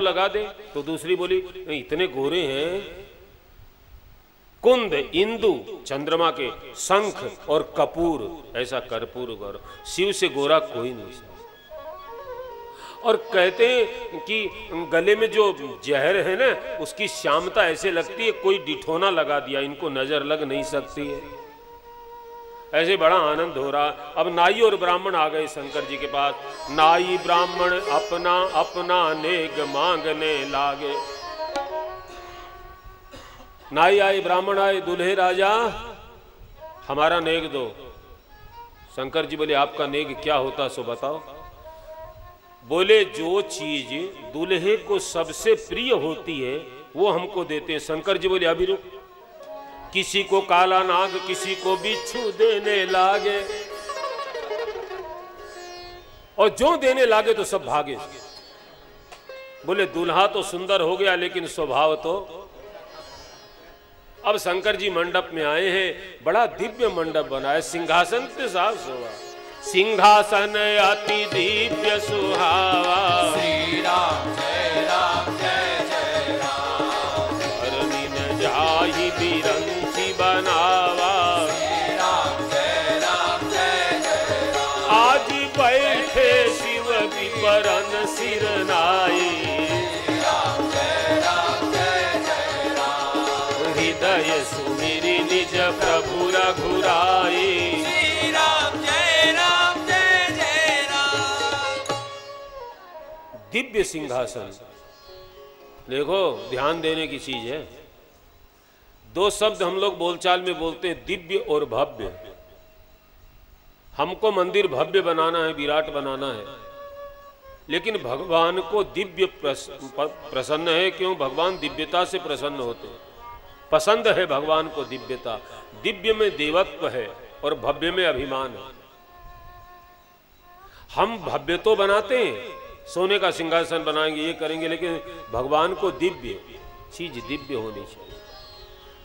लगा दे। तो दूसरी बोली इतने गोरे हैं। कुंद, इंदु, चंद्रमा के शंख और कपूर, ऐसा कर्पूर गौरव शिव से गोरा कोई नहीं और कहते हैं कि गले में जो जहर है ना, उसकी श्यामता ऐसे लगती है, कोई डिठोना लगा दिया, इनको नज़र लग नहीं सकती है। ऐसे बड़ा आनंद हो रहा। अब नाई और ब्राह्मण आ गए शंकर जी के पास। नाई ब्राह्मण अपना अपना नेग मांगने लागे। नाई आए, ब्राह्मण आए, दूल्हे राजा, हमारा नेग दो। शंकर जी बोले, आपका नेग क्या होता सो बताओ। बोले, जो चीज़ दूल्हे को सबसे प्रिय होती है, वो हमको देते हैं। शंकर जी बोले, अभी रुक। किसी को काला नाग, किसी को बिच्छू देने लागे। और जो देने लागे तो सब भागे। बोले, दूल्हा तो सुंदर हो गया, लेकिन स्वभाव तो अब शंकर जी मंडप में आए हैं, बड़ा दिव्य मंडप बना है, सिंहासन के साथ सोवा। सिंहासन अति दिव्य सुहावा। श्री राम। दिव्य सिंहासन। देखो ध्यान देने की चीज़ है। दो शब्द हम लोग बोलचाल में बोलते हैं दिव्य और भव्य। हमको मंदिर भव्य बनाना है विराट बनाना है। लेकिन भगवान को दिव्य प्रस, प्रसन्न है क्यों? भगवान दिव्यता से प्रसन्न होते पसंद है भगवान को दिव्यता। दिव्य में देवत्व है और भव्य में अभिमान है। हम भव्य तो बनाते हैं सोने का सिंहासन बनाएँगे, ये करेंगे, लेकिन भगवान को दिव्य चीज़ दिव्य होनी चाहिए।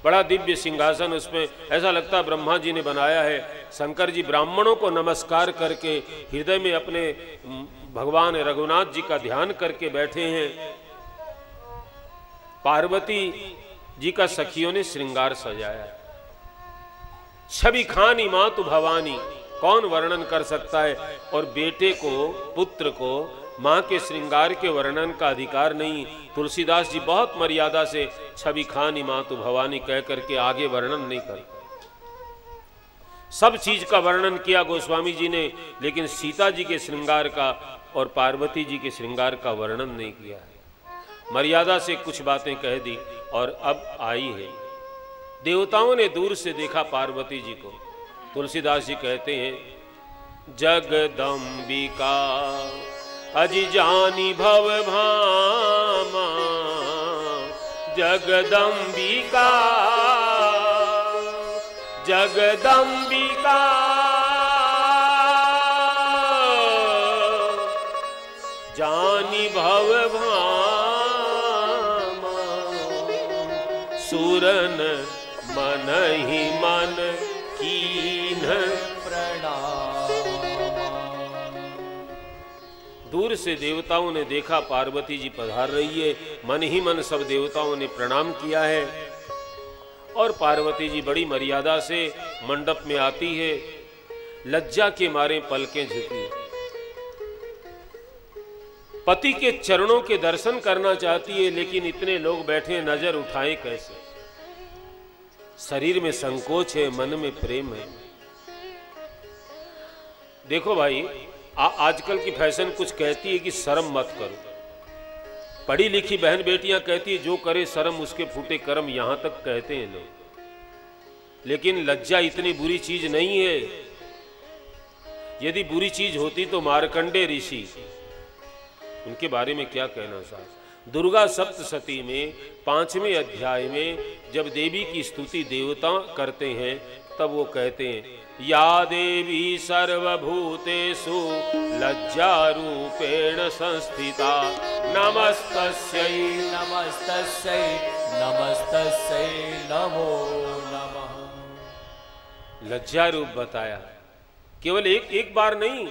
बड़ा दिव्य सिंहासन उसमें ऐसा लगता है ब्रह्मा जी ने बनाया है। शंकर जी ब्राह्मणों को नमस्कार करके, हृदय में अपने भगवान रघुनाथ जी का ध्यान करके बैठे हैं। पार्वती जी का सखियों ने श्रृंगार सजाया। छवि खानी मातु भवानी, कौन वर्णन कर सकता है? और बेटे को, पुत्र को माँ के श्रृंगार के वर्णन का अधिकार नहीं, तुलसीदास जी बहुत मर्यादा से छवि खानी माँ तो भवानी कह करके आगे वर्णन नहीं कर सब चीज़ का वर्णन किया गोस्वामी जी ने, लेकिन सीता जी के श्रृंगार का और पार्वती जी के श्रृंगार का वर्णन नहीं किया है। मर्यादा से कुछ बातें कह दी और अब आई है। देवताओं ने दूर से देखा पार्वती जी को। तुलसीदास जी कहते हैं, जगदम्बिका। अजि जानी भव भामा जगदम्बिका। जगदम्बिका। जानी भव भामा सुरन मन ही मन कीन दूर से देवताओं ने देखा, पार्वती जी पधार रही है। मन ही मन सब देवताओं ने प्रणाम किया है। और पार्वती जी बड़ी मर्यादा से मंडप में आती है। लज्जा के मारे पलकें झुकी। पति के चरणों के दर्शन करना चाहती है, लेकिन इतने लोग बैठे नज़र उठाए कैसे? शरीर में संकोच है, मन में प्रेम है। देखो भाई आजकल की फ़ैशन कुछ कहती है कि शर्म मत करो। पढ़ी लिखी बहन बेटियाँ कहती है, जो करे शर्म, उसके फूटे कर्म। यहाँ तक कहते हैं लोग। लेकिन लज्जा इतनी बुरी चीज़ नहीं है। यदि बुरी चीज़ होती तो मारकंडे ऋषि। उनके बारे में क्या कहना साहब? दुर्गा सप्तशती में, पाँचवें अध्याय में जब देवी की स्तुति देवता करते हैं, तब वो कहते हैं या देवी सर्वभूतेषु लज्जारूपेण संस्थिता। नमस्तस्यै। नमस्तस्यै नमस्तस्यै नमो नमः। लज्जा रूप बताया। केवल एक एक बार नहीं।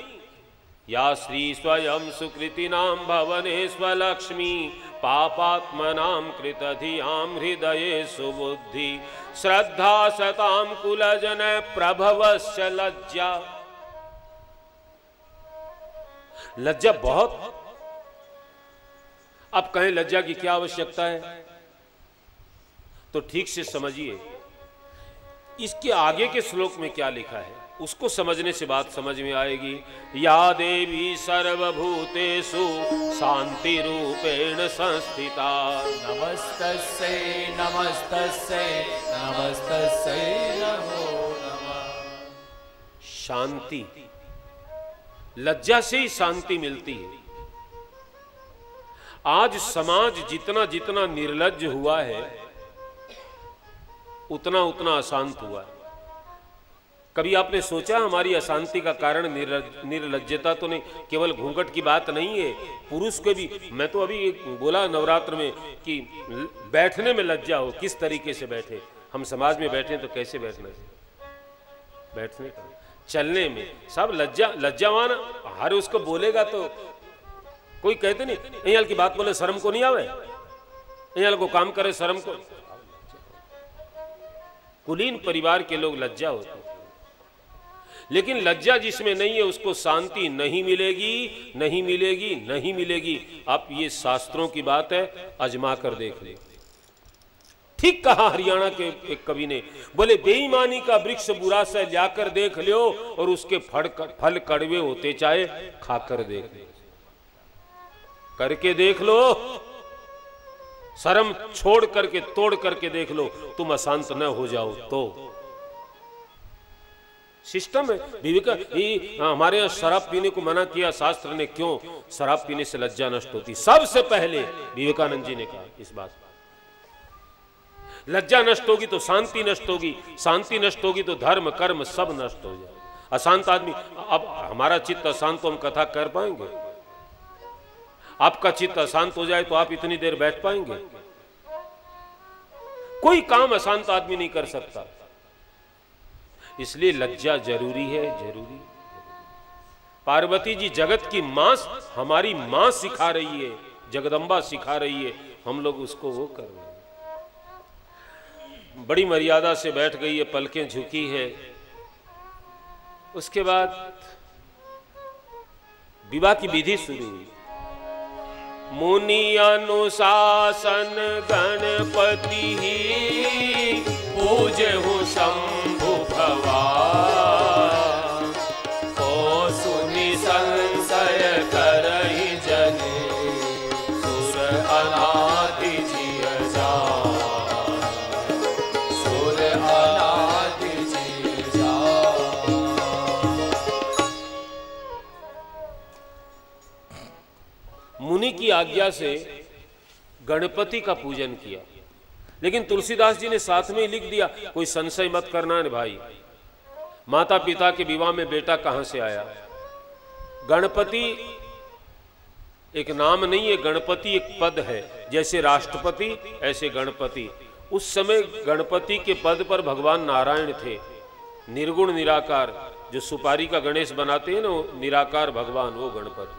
या श्री स्वयं सुकृति नाम भवने स्वलक्ष्मी पापात्मनां कृतधियाँ हृदये सुबुद्धि। श्रद्धा सतां कुलजन प्रभवस्य लज्जा। लज्जा बहुत। अब कहें लज्जा की क्या आवश्यकता है? तो ठीक से समझिए। इसके आगे के श्लोक में क्या लिखा है? उसको समझने से बात समझ में आएगी। या देवी सर्वभूतेषु शांति रूपेण संस्थिता। नमस्तस्यै नमस्तस्यै नमस्तस्यै नमो नमः। शांति। लज्जा से ही शांति मिलती है। आज समाज जितना जितना निर्लज हुआ है उतना उतना अशांत हुआ है। कभी आपने सोचा हमारी अशांति का कारण निर्लज- निर्लज्जता तो नहीं? केवल घूंघट की बात नहीं है, पुरुष को भी। मैं तो अभी बोला नवरात्र में कि बैठने में लज्जा हो, किस तरीके से बैठे? हम समाज में बैठे तो कैसे बैठना है? बैठने का? चलने में। सब लज्जा, लज्जावान, हर उसको बोलेगा तो। कोई कहते नहीं यहाँ की बात बोले, शर्म को नहीं आवे? यहाँ को काम करे, शर्म को। कुलीन परिवार के लोग लज्जा होते। लेकिन लज्जा जिसमें नहीं है, उसको शांति नहीं मिलेगी नहीं मिलेगी नहीं मिलेगी। आप ये शास्त्रों की बात है, अजमा कर देख ले। ठीक कहा हरियाणा के एक कवि ने, बोले, बेईमानी का वृक्ष बुरा से जाकर देख लियो और उसके फल फल कड़वे होते चाहे, खाकर देख लो करके देख लो। शर्म छोड़ करके, तोड़ करके देख लो। तुम अशांत न हो जाओ तो। सिस्टम है। विवेका, ये हमारे यहाँ शराब पीने को मना किया शास्त्र ने क्यों? शराब पीने से लज्जा नष्ट होती। सबसे पहले विवेकानंद जी ने कहा इस बात लज्जा नष्ट होगी तो शांति नष्ट होगी। शांति नष्ट होगी तो धर्म, कर्म सब नष्ट हो जाए अशांत आदमी, अब हमारा चित्त अशांत तो हम कथा कर पाएँगे। आपका चित्त अशांत हो जाए तो आप इतनी देर बैठ पाएँगे। कोई काम अशांत आदमी नहीं कर सकता। इसलिए लज्जा ज़रूरी है, ज़रूरी। पार्वती जी, जगत की माँ हमारी माँ सिखा रही है, जगदम्बा सिखा रही है, हम लोग उसको वो कर रहे हैं। बड़ी मर्यादा से बैठ गई है, पलकें झुकी है। उसके बाद विवाह की विधि शुरू हुई। मुनि अनुशासन गणपति ही पूजहु शंभु भगवान आज्ञा से गणपति का पूजन किया। लेकिन तुलसीदास जी ने साथ में ही लिख दिया, कोई संशय मत करना है भाई। माता पिता के विवाह में बेटा कहाँ से आया? गणपति एक नाम नहीं है, गणपति एक पद है। जैसे राष्ट्रपति, ऐसे गणपति। उस समय गणपति के पद पर भगवान नारायण थे। निर्गुण, निराकार। जो सुपारी का गणेश बनाते हैं ना निराकार भगवान, वो गणपति।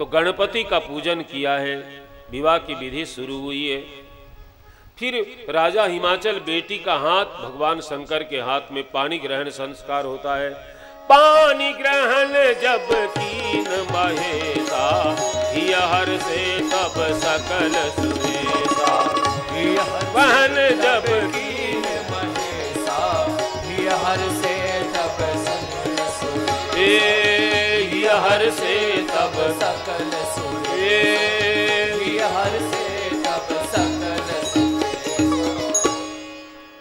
तो गणपति का पूजन किया है, विवाह की विधि शुरू हुई है। फिर राजा हिमाचल बेटी का हाथ भगवान शंकर के हाथ में पानी ग्रहण संस्कार होता है। पानी ग्रहण जब कीन महेशा हर से तब सकल बहन जब कीन महेशा हर से तब सकल हर से तब सकल सुर हर से तब सकल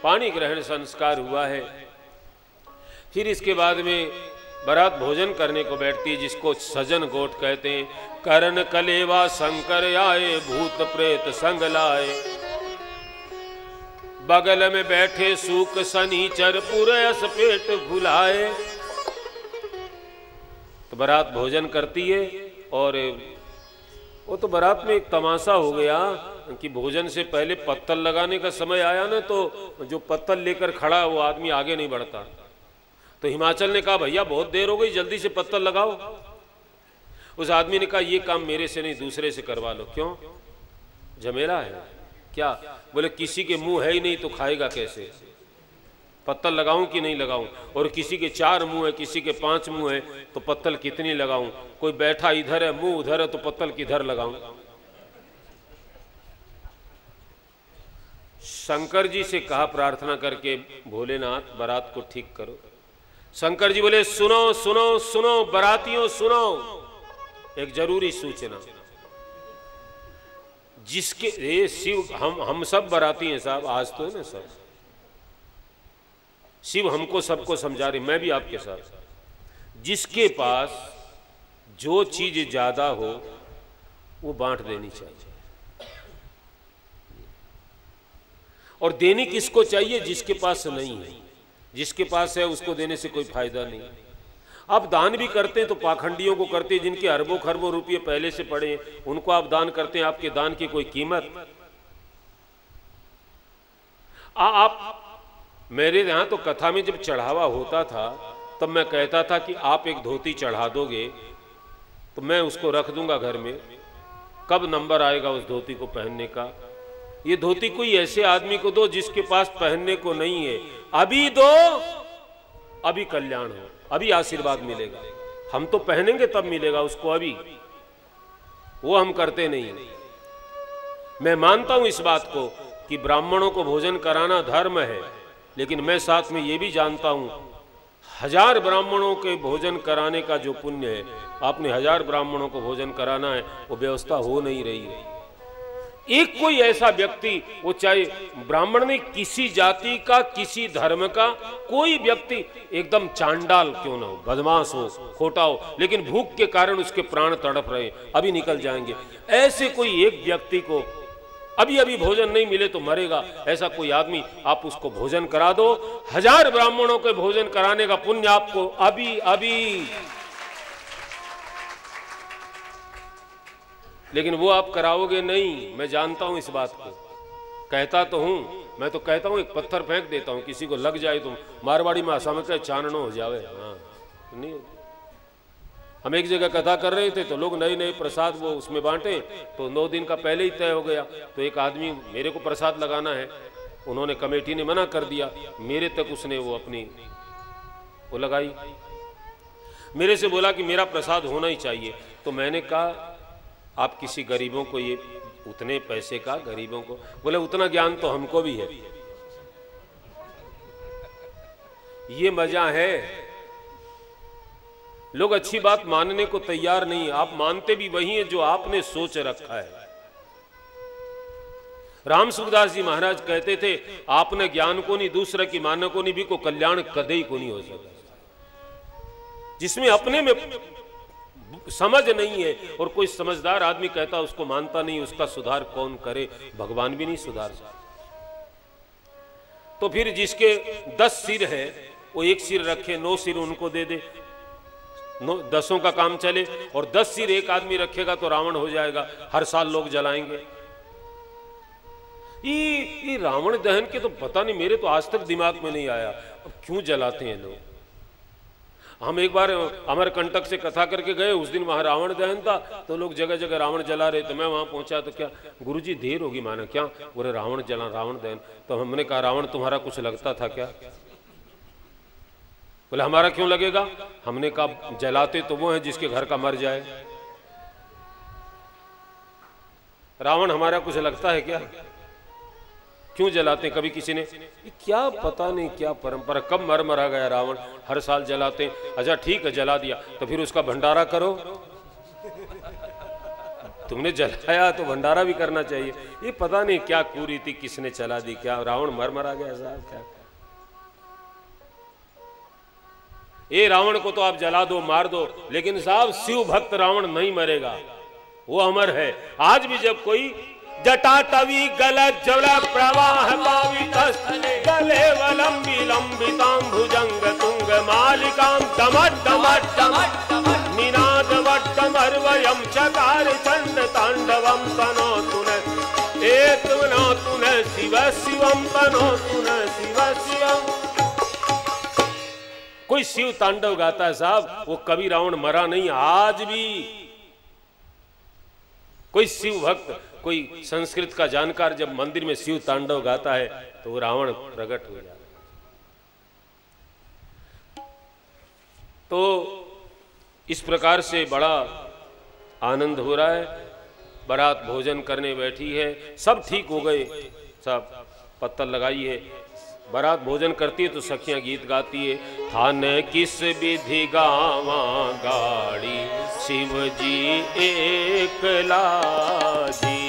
पानी ग्रहण संस्कार हुआ है। फिर इसके बाद में बरात भोजन करने को बैठती है जिसको सजन गोट कहते हैं, करण कलेवा शंकर आए, भूत प्रेत संग लाए। बगल में बैठे सूक सनीचर पुरस पेट भुलाए। बारात भोजन करती है और वो तो बारात में एक तमाशा हो गया कि भोजन से पहले पत्तल लगाने का समय आया ना तो जो पत्तल लेकर खड़ा वो आदमी आगे नहीं बढ़ता। तो हिमाचल ने कहा, भैया, बहुत देर हो गई, जल्दी से पत्तल लगाओ। उस आदमी ने कहा, ये काम मेरे से नहीं, दूसरे से करवा लो। क्यों? झमेला है। क्या? बोले, किसी के मुँह है ही नहीं तो खाएगा कैसे? पत्तल लगाऊँ कि नहीं लगाऊँ? और किसी के चार मुँह है, किसी के पाँच मुँह है तो पत्तल कितनी लगाऊँ? कोई बैठा इधर है, मुँह उधर है तो पत्तल किधर लगाऊँ? शंकर जी से कहा प्रार्थना करके, भोलेनाथ, बारात को ठीक करो। शंकर जी बोले, सुनो सुनो सुनो, बरातियों, सुनो। एक ज़रूरी सूचना। जिसके ये शिव, हम हम सब बराती हैं साहब, आज तो है ना सब? शिव हमको सबको समझा रहे मैं भी आपके साथ। जिसके पास जो चीज़ ज़्यादा हो वो बांट देनी चाहिए। और देनी किसको चाहिए? जिसके पास नहीं है। जिसके पास है उसको देने से कोई फ़ायदा नहीं। आप दान भी करते हैं तो पाखंडियों को करते हैं जिनके अरबों खरबों रुपये पहले से पड़े उनको आप दान करते हैं आपके दान की कोई कीमत? आ, आप मेरे यहाँ तो कथा में जब चढ़ावा होता था, तब मैं कहता था कि आप एक धोती चढ़ा दोगे तो मैं उसको रख दूँगा घर में। कब नंबर आएगा उस धोती को पहनने का? ये धोती कोई ऐसे आदमी को दो जिसके पास पहनने को नहीं है। अभी दो, अभी कल्याण हो, अभी आशीर्वाद मिलेगा। हम तो पहनेंगे तब मिलेगा उसको अभी। वो हम करते नहीं मैं मानता हूँ इस बात को कि ब्राह्मणों को भोजन कराना धर्म है। लेकिन मैं साथ में ये भी जानता हूँ, हज़ार ब्राह्मणों के भोजन कराने का जो पुण्य है, आपने हज़ार ब्राह्मणों को भोजन कराना है, वो व्यवस्था हो नहीं रही है। एक कोई ऐसा व्यक्ति, वो चाहे ब्राह्मण नहीं किसी जाति का, किसी धर्म का, कोई व्यक्ति एकदम चांडाल क्यों ना हो, बदमाश हो, खोटा हो, लेकिन भूख के कारण उसके प्राण तड़प रहे, अभी निकल जाएँगे। ऐसे कोई एक व्यक्ति को अभी अभी भोजन नहीं मिले तो मरेगा। ऐसा कोई आदमी, आप उसको भोजन करा दो। हज़ार ब्राह्मणों के भोजन कराने का पुण्य आपको अभी अभी लेकिन वो आप कराओगे नहीं, मैं जानता हूँ इस बात को। कहता तो हूँ, मैं तो कहता हूँ, एक पत्थर फेंक देता हूँ, किसी को लग जाए तो मारवाड़ी में समझते चाननो हो जावे। हाँ नहीं हम एक जगह कथा कर रहे थे तो लोग नए नए प्रसाद वो उसमें बांटे तो नौ दिन का पहले ही तय हो गया। तो एक आदमी मेरे को प्रसाद लगाना है। उन्होंने कमेटी ने मना कर दिया। मेरे तक उसने वो अपनी वो लगाई। मेरे से बोला कि मेरा प्रसाद होना ही चाहिए। तो मैंने कहा, आप किसी गरीबों को ये उतने पैसे का, गरीबों को बोले, उतना ज्ञान तो हमको भी है। ये मज़ा है। लोग अच्छी बात मानने को तैयार नहीं, आप मानते भी वही है जो आपने सोच रखा है। राम सुखदास जी महाराज कहते थे, आपने ज्ञान को नहीं, दूसरा की मानक को नहीं, भी को कल्याण कदे ही को नहीं हो सकता। जिसमें अपने में समझ नहीं है और कोई समझदार आदमी कहता उसको मानता नहीं, उसका सुधार कौन करे? भगवान भी नहीं सुधार तो फिर जिसके दस सिर है, वो एक सिर रखे, नौ सिर उनको दे दे। दसों का काम चले और दस सिर एक आदमी रखेगा तो रावण हो जाएगा। हर साल लोग जलाएँगे। ये ये रावण दहन के तो पता नहीं, मेरे तो आज तक दिमाग में नहीं आया। अब क्यों जलाते हैं लोग? हम एक बार अमर कंटक से कथा करके गए, उस दिन वहाँ रावण दहन था तो लोग जगह जगह रावण जला रहे तो मैं वहाँ पहुँचा तो क्या, गुरुजी देर होगी माना, क्या? बोले, रावण जला, रावण दहन। तो हमने कहा, रावण तुम्हारा कुछ लगता था क्या? बोले, हमारा क्यों लगेगा? हमने कहा जलाते तो वो है जिसके घर का मर जाए। रावण, हमारा कुछ लगता है क्या? क्यों जलाते हैं कभी किसी ने? क्या पता नहीं, क्या परंपरा। कब मर मरा गया रावण? हर साल जलाते हैं। अच्छा ठीक है, जला दिया। तो फिर उसका भंडारा करो। तुमने जलाया तो भंडारा भी करना चाहिए। ये पता नहीं क्या कुरीति किसने चला दी, क्या रावण मर मरा गया साहब क्या? ये रावण को तो आप जला दो, मार दो, लेकिन साहब शिव भक्त रावण नहीं मरेगा। वो अमर है। आज भी जब कोई जटाटवी गल जल प्रवाह गले वलंबी भुजंग तुंग मालिकां डमट डमट डमट निनाद वट्टमर्वयं चकार चंड तांडवं तनोतु न एतनोतु न शिव शिवं तनोतु न शिव शिवं कोई शिव तांडव गाता है साहब, वो कभी रावण मरा नहीं, आज भी। कोई शिव भक्त, कोई संस्कृत का जानकार जब मंदिर में शिव तांडव गाता है तो वो रावण प्रकट हो जाता है। तो इस प्रकार से बड़ा आनंद हो रहा है, बारात भोजन करने बैठी है, सब ठीक हो गए सब पत्तल लगाई है। बारात भोजन करती है तो सखियाँ गीत गाती है। थान किस विधि गावा गाड़ी? शिव जी एक लाजी।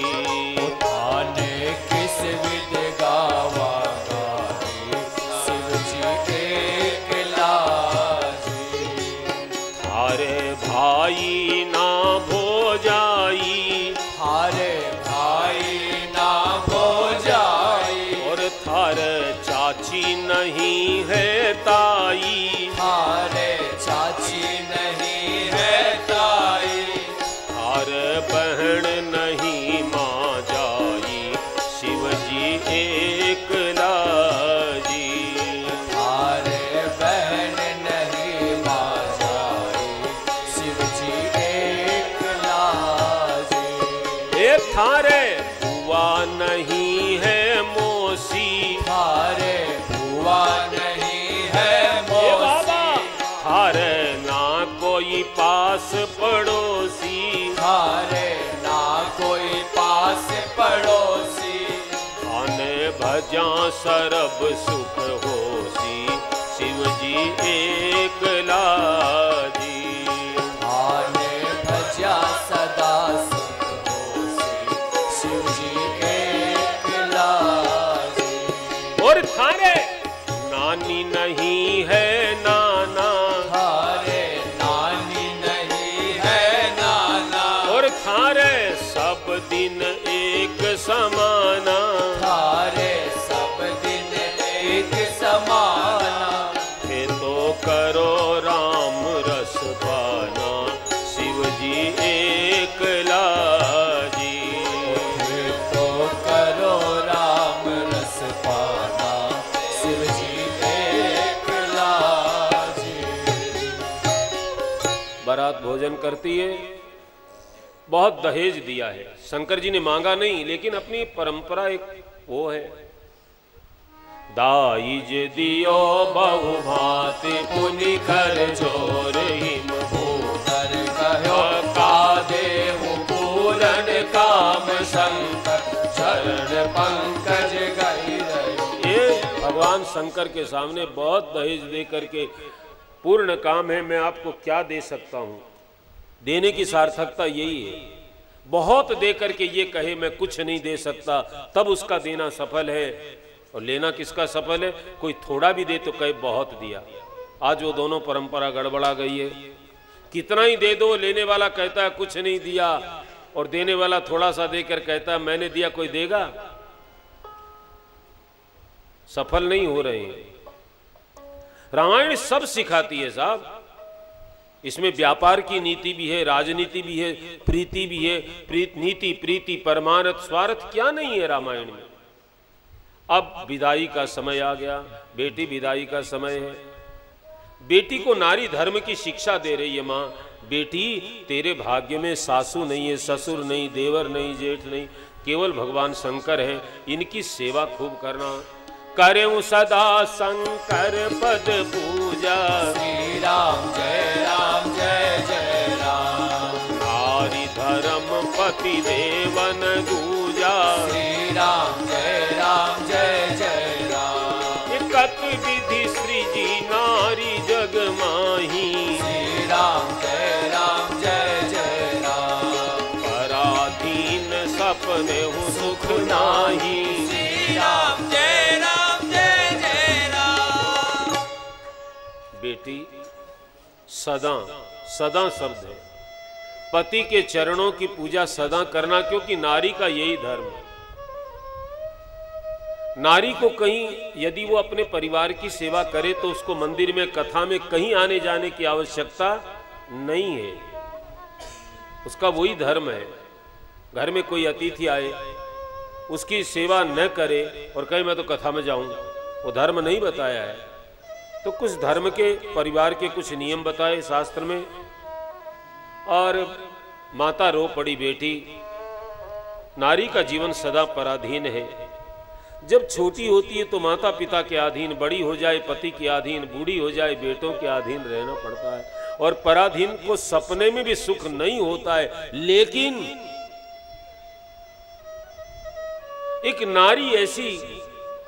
भजा सरब सुख होसी। शिव जी एक लाजी आने भजा सदा सुख होसी। शिव जी एक लाजी और थारे नानी नहीं है नाना। नानी नहीं है नाना। और थारे सब दिन एक समाना करती है। बहुत दहेज दिया है। शंकर जी ने मांगा नहीं, लेकिन अपनी परंपरा एक वो है। दाइज दियो बहु भांति, पुनि कर ज़ोर कहो, का काम शंकर, चरण पंकज ये भगवान शंकर के सामने बहुत दहेज दे करके पूर्ण काम है, मैं आपको क्या दे सकता हूँ? देने की सार्थकता यही है। बहुत दे करके ये कहे, मैं कुछ नहीं दे सकता। तब उसका देना सफल है। और लेना किसका सफल है? कोई थोड़ा भी दे तो कहे, बहुत दिया। आज वो दोनों परंपरा गड़बड़ा गई है। कितना ही दे दो, लेने वाला कहता है, कुछ नहीं दिया। और देने वाला थोड़ा सा देकर कहता है, मैंने दिया, कोई देगा? सफल नहीं हो रहे हैं। रामायण सब सिखाती है साहब। इसमें व्यापार की नीति भी है, राजनीति भी है, प्रीति भी है, प्रीत नीति, प्रीति परमानथ स्वार्थ, क्या नहीं है रामायण में? अब विदाई का समय आ गया, बेटी विदाई का समय है। बेटी को नारी धर्म की शिक्षा दे रही है माँ। बेटी, तेरे भाग्य में सासू नहीं है, ससुर नहीं, देवर नहीं, जेठ नहीं, केवल भगवान शंकर है, इनकी सेवा खूब करना। करें सदा शंकर पद पूजा। श्री राम जय सदा सदा शब्द है पति के चरणों की पूजा सदा करना, क्योंकि नारी का यही धर्म है। नारी को कहीं, यदि वो अपने परिवार की सेवा करे तो उसको मंदिर में, कथा में, कहीं आने जाने की आवश्यकता नहीं है। उसका वही धर्म है। घर में कोई अतिथि आए, उसकी सेवा न करे, और कहे, मैं तो कथा में जाऊँ। वो धर्म नहीं बताया है। तो कुछ धर्म के, परिवार के कुछ नियम बताए शास्त्र में। और माता रो पड़ी बेटी। नारी का जीवन सदा पराधीन है। जब छोटी होती है तो माता पिता के अधीन, बड़ी हो जाए, पति के अधीन, बूढ़ी हो जाए, बेटों के अधीन रहना पड़ता है। और पराधीन को सपने में भी सुख नहीं होता है। लेकिन एक नारी ऐसी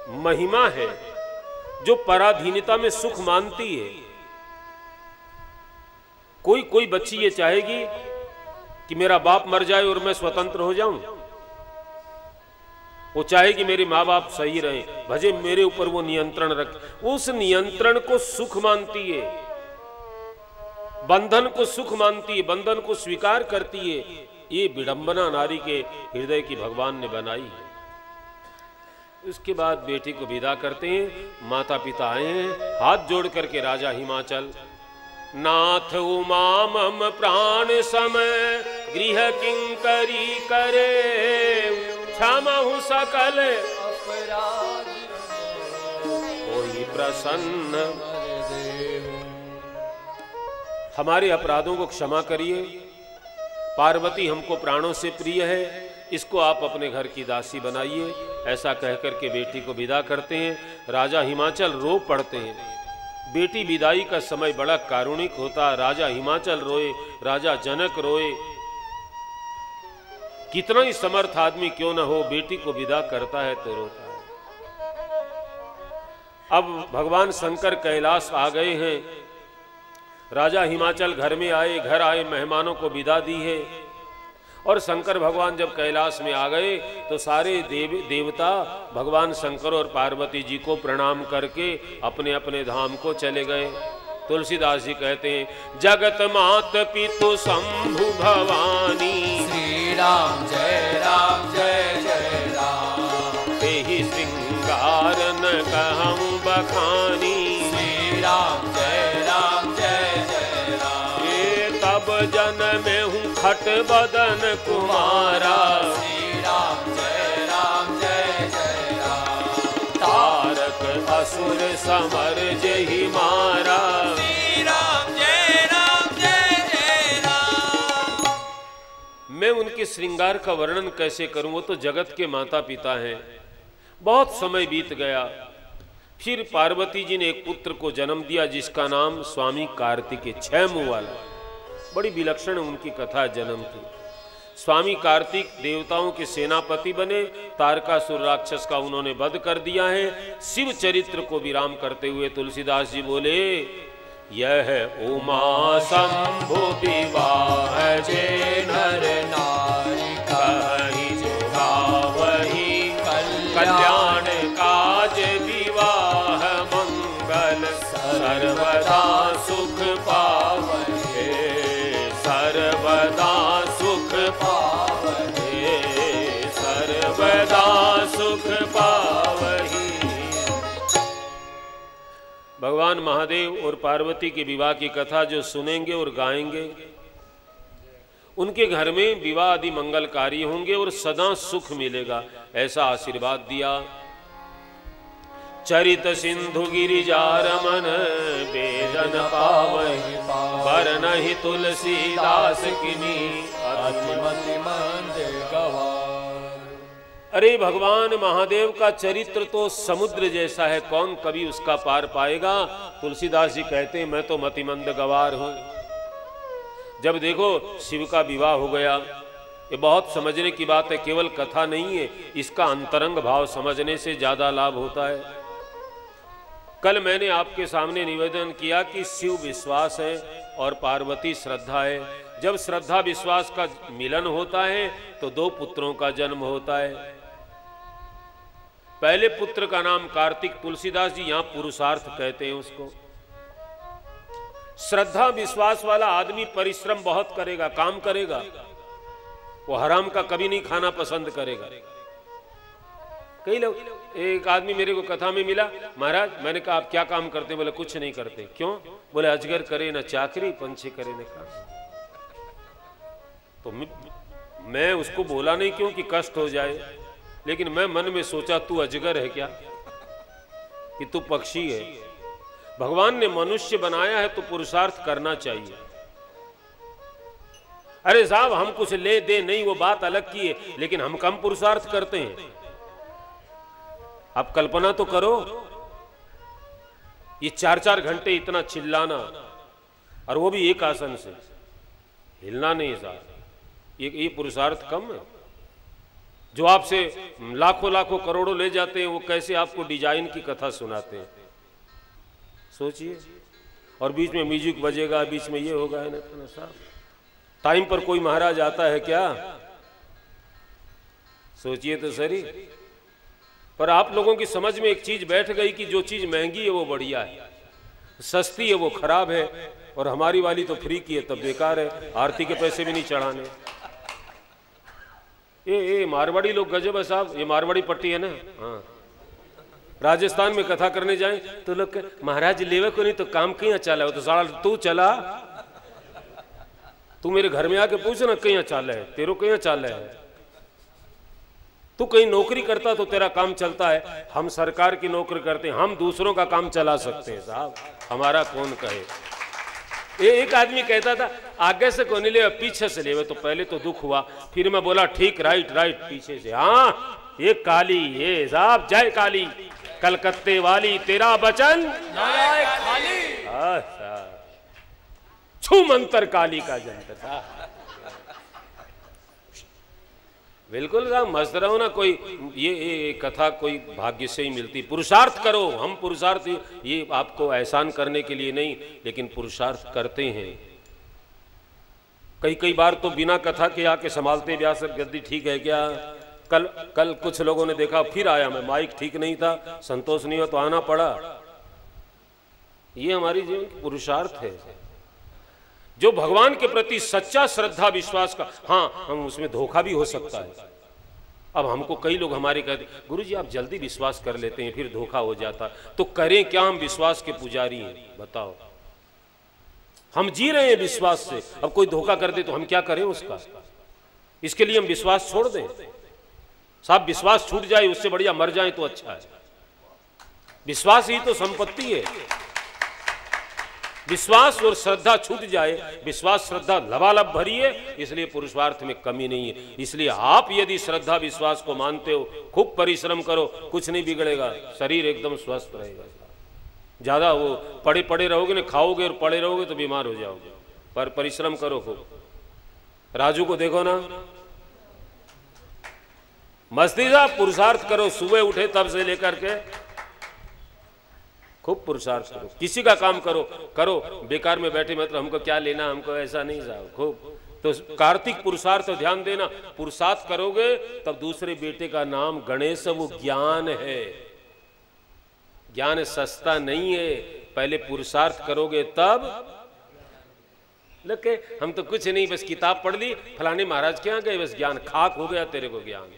महिमा है। जो पराधीनता में सुख मानती है। कोई कोई बच्ची ये चाहेगी कि मेरा बाप मर जाए और मैं स्वतंत्र हो जाऊँ? वो चाहे कि मेरे माँ बाप सही रहे। भजे मेरे ऊपर वो नियंत्रण रख। उस नियंत्रण को सुख मानती है। बंधन को सुख मानती है। बंधन को स्वीकार करती है। ये विडंबना नारी के हृदय की भगवान ने बनाई है। उसके बाद बेटी को विदा करते हैं माता पिता आए हैं, हाथ जोड़ करके राजा हिमाचल। नाथ उमा मम प्राण समय, गृह किंकरी करे। क्षमहु सकल कोई प्रसन्न हमारे अपराधों को क्षमा करिए। पार्वती हमको प्राणों से प्रिय है, इसको आप अपने घर की दासी बनाइए। ऐसा कहकर के बेटी को विदा करते हैं। राजा हिमाचल रो पड़ते हैं। बेटी विदाई का समय बड़ा कारुणिक होता। राजा हिमाचल रोए, राजा जनक रोए। कितना ही समर्थ आदमी क्यों ना हो, बेटी को विदा करता है तो रोता है। अब भगवान शंकर कैलाश आ गए हैं। राजा हिमाचल घर में आए, घर आए, मेहमानों को विदा दी है। और शंकर भगवान जब कैलाश में आ गए तो सारे देव देवता भगवान शंकर और पार्वती जी को प्रणाम करके अपने अपने धाम को चले गए। तुलसीदास जी कहते हैं जगत मात पितु शंभु भवानी। श्री राम जय राम जय जय राम। ते ही श्रृंगार न कहूँ बखानी। श्री राम जय राम जय जय राम। ये तब जन्म हूँ खट बदन कुमारा। श्री राम जय राम जय जय राम तारक असुर समर जही मारा। श्री राम जय राम जय जय राम मैं उनके श्रृंगार का वर्णन कैसे करूँ, वो तो जगत के माता पिता हैं। बहुत समय बीत गया। फिर पार्वती जी ने एक पुत्र को जन्म दिया, जिसका नाम स्वामी कार्तिक छह मुँह वाला बड़ी विलक्षण उनकी कथा जन्म की। स्वामी कार्तिक देवताओं के सेनापति बने, तारकासुर राक्षस का उन्होंने वध कर दिया है। शिव चरित्र को विराम करते हुए तुलसीदास जी बोले, यह उमा संभूति जे नर नारी भगवान महादेव और पार्वती के विवाह की कथा जो सुनेंगे और गाएँगे, उनके घर में विवाह आदि मंगलकारी होंगे और सदा सुख मिलेगा, ऐसा आशीर्वाद दिया। चरित सिंधु रमन बेदन पावहि पर नहीं तुलसीदास किनी अतिमति मंद गवार अरे भगवान, महादेव का चरित्र तो समुद्र जैसा है, कौन कभी उसका पार पाएगा? तुलसीदास जी कहते हैं, मैं तो मतिमंद गवार हूँ। जब देखो, शिव का विवाह हो गया, ये बहुत समझने की बात है, केवल कथा नहीं है, इसका अंतरंग भाव समझने से ज़्यादा लाभ होता है। कल मैंने आपके सामने निवेदन किया कि शिव विश्वास है और पार्वती श्रद्धा है। जब श्रद्धा विश्वास का मिलन होता है तो दो पुत्रों का जन्म होता है। पहले पुत्र का नाम कार्तिक तुलसीदास जी यहाँ पुरुषार्थ कहते हैं उसको। श्रद्धा, विश्वास वाला आदमी परिश्रम बहुत करेगा, काम करेगा। वो हराम का कभी नहीं खाना पसंद करेगा। कई लोग, एक आदमी मेरे को कथा में मिला, महाराज, मैंने कहा, आप क्या काम करते बोले, कुछ नहीं करते। क्यों? बोले, अजगर करे ना चाकरी, पंछी करे ना काम। तो मैं- उसको बोला नहीं क्यों कि कष्ट हो जाए। लेकिन मैं मन में सोचा, तू अजगर है क्या? कि तू पक्षी है। भगवान ने मनुष्य बनाया है तो पुरुषार्थ करना चाहिए। अरे साहब, हम कुछ ले, दे, नहीं, वो बात अलग की है, लेकिन हम कम पुरुषार्थ करते हैं। आप कल्पना तो करो, ये चार चार घंटे इतना चिल्लाना, और वो भी एक आसन से। हिलना नहीं साहब, ये ये पुरुषार्थ कम है। जो आपसे लाखों लाखों करोड़ों ले जाते हैं, वो कैसे आपको डिज़ाइन की कथा सुनाते हैं? सोचिए। और बीच में म्यूज़िक बजेगा, बीच में ये होगा, है ना साहब? टाइम पर कोई महाराज आता है क्या? सोचिए तो सही पर आप लोगों की समझ में एक चीज़ बैठ गई कि जो चीज़ महँगी है, वो बढ़िया है। सस्ती है, वो खराब है। और हमारी वाली तो फ्री की है, तब बेकार है। आरती के पैसे भी नहीं चढ़ाने। ये ये मारवाड़ी लोग गजब है साहब। ये मारवाड़ी पट्टी है ना? हाँ। राजस्थान में कथा करने जाए तो लोग महाराज, लेवे को नहीं तो काम कहीं चला है? तो साला तू चला। तू मेरे घर में आके पूछ ना, कहीं चाल है? तेरो कहीं चाल है? तू कहीं नौकरी करता तो तेरा काम चलता है। हम सरकार की नौकरी करते हैं, हम दूसरों का काम चला सकते हैं साहब। हमारा कौन कहे? ये एक आदमी कहता था आगे से कौन ले पीछे से ले। तो पहले तो दुख हुआ। फिर मैं बोला ठीक राइट राइट पीछे से। हाँ ये काली ये साहब जय काली। कलकत्ते वाली तेरा बचन? अच्छा। छू मंत्र काली का जंतर था। बिल्कुल साहब मस्त रहो ना कोई ये, ये कथा कोई भाग्य से ही मिलती। पुरुषार्थ करो हम पुरुषार्थ ये आपको एहसान करने के लिए नहीं लेकिन पुरुषार्थ करते हैं। कई कई बार तो बिना कथा के आके संभालते व्यास गद्दी ठीक है क्या? कल कल कुछ लोगों ने देखा फिर आया मैं माइक ठीक नहीं था संतोष नहीं हो तो आना पड़ा। ये हमारी जीवन पुरुषार्थ है। जो भगवान के प्रति सच्चा श्रद्धा, विश्वास का हाँ हम उसमें धोखा भी हो सकता है। अब हमको कई लोग हमारे कहते गुरु जी आप जल्दी विश्वास कर लेते हैं, फिर धोखा हो जाता। तो करें क्या हम विश्वास के पुजारी हैं? बताओ। हम जी रहे हैं विश्वास से। अब कोई धोखा कर दे तो हम क्या करें उसका? इसके लिए हम विश्वास छोड़ दें। साहब, विश्वास छूट जाए, उससे बढ़िया मर जाए तो अच्छा है। विश्वास ही तो संपत्ति है। विश्वास और श्रद्धा छूट जाए, विश्वास, श्रद्धा लबालब भरी है इसलिए पुरुषार्थ में कमी नहीं है। इसलिए आप यदि श्रद्धा, विश्वास को मानते हो, खूब परिश्रम करो, कुछ नहीं बिगड़ेगा, शरीर एकदम स्वस्थ रहेगा। ज़्यादा वो पड़े पड़े रहोगे ना, खाओगे और पड़े रहोगे तो बीमार हो जाओगे। पर परिश्रम करो खूब। राजू को देखो ना। मस्ती पुरुषार्थ करो, सुबह उठे तब से लेकर के खूब पुरुषार्थ करो। किसी का काम करो करो। बेकार में बैठे मतलब हमको क्या लेना, हमको ऐसा नहीं साहब खूब। तो कार्तिक पुरुषार्थ, ध्यान देना। पुरुषार्थ करोगे, तब दूसरे बेटे का नाम गणेश, वो ज्ञान है। ज्ञान सस्ता नहीं है। पहले पुरुषार्थ करोगे, तब लगे, हम तो कुछ नहीं, बस किताब पढ़ ली। फलाने महाराज के गए, बस ज्ञान खाक हो गया तेरे को ज्ञान।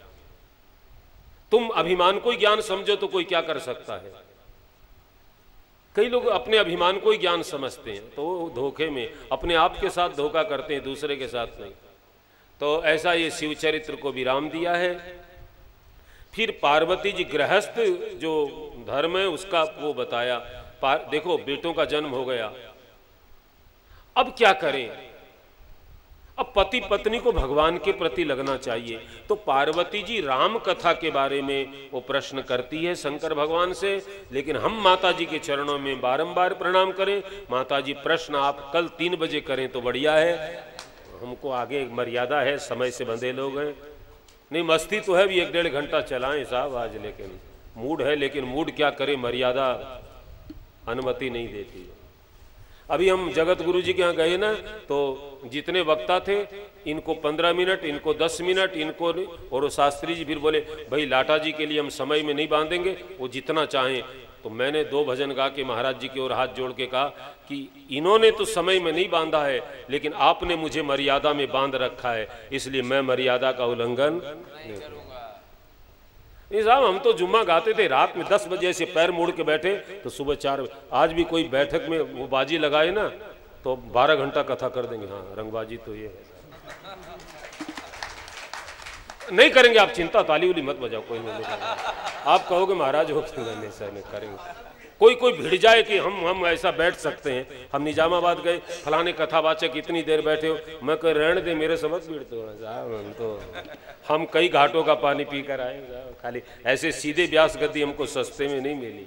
तुम अभिमान को ज्ञान समझो तो कोई क्या कर सकता है? कई लोग अपने अभिमान को ही ज्ञान समझते हैं तो धोखे में अपने आप के साथ धोखा करते हैं, दूसरे के साथ नहीं। तो ऐसा ये शिव चरित्र को विराम दिया है। फिर पार्वती जी गृहस्थ जो धर्म है, उसका वो बताया देखो, बेटों का जन्म हो गया। अब क्या करें? अब पति पत्नी को भगवान के प्रति लगना चाहिए। तो पार्वती जी राम कथा के बारे में वो प्रश्न करती है शंकर भगवान से, लेकिन हम माता जी के चरणों में बारंबार प्रणाम करें। माता जी प्रश्न आप कल तीन बजे करें तो बढ़िया है। हमको आगे मर्यादा है, समय से बंधे लोग हैं। नहीं, मस्ती तो है भी एक डेढ़ घंटा चलाएँ साहब आज, लेकिन मूड है, लेकिन मूड क्या करे, मर्यादा अनुमति नहीं देती। अभी हम जगत गुरु जी के यहाँ गए ना तो जितने वक्ता थे, इनको पंद्रह मिनट, इनको दस मिनट, इनको और शास्त्री जी फिर बोले, भाई लाटा जी के लिए हम समय में नहीं बांधेंगे, वो जितना चाहें। तो मैंने दो भजन गा के महाराज जी की ओर हाथ जोड़ के कहा कि इन्होंने तो समय में नहीं बांधा है, लेकिन आपने मुझे मर्यादा में बाँध रखा है, इसलिए मैं मर्यादा का उल्लंघन नहीं नहीं साहब हम तो जुम्मा गाते थे, रात में दस बजे से पैर मोड़ के बैठे तो सुबह चार बजे, आज भी कोई बैठक में वो बाजी लगाए ना तो बारह घंटा कथा कर देंगे हाँ रंगबाजी तो ये है। नहीं करेंगे, आप चिंता, ताली उली मत बजाओ, कोई नहीं आप कहोगे, महाराज, हो क्यों नहीं, सर, नहीं करेंगे। कोई कोई भिड़ जाए कि हम हम ऐसा बैठ सकते हैं। हम निजामाबाद गए, फलाने कथावाचक इतनी देर बैठे हो। मैं कह, रहने दे, मेरे समझ भीड़ तो हम तो हम कई घाटों का पानी पी कर आए खाली। ऐसे सीधे ब्यास गद्दी हमको सस्ते में नहीं मिली।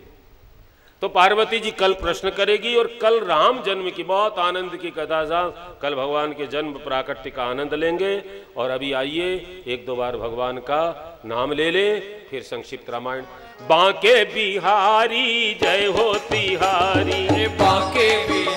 तो पार्वती जी कल प्रश्न करेगी और कल राम जन्म की बहुत आनंद की कदाजा कल भगवान के जन्म प्राकृतिक का आनंद लेंगे। और अभी आइए, एक दो बार भगवान का नाम ले ले, फिर संक्षिप्त रामायण। बांके बिहारी, जय हो तिहारी। बांके बिहारी।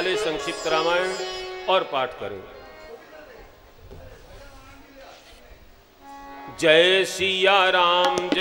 निकाले संक्षिप्त रामायण और पाठ करें। जय सिया राम जय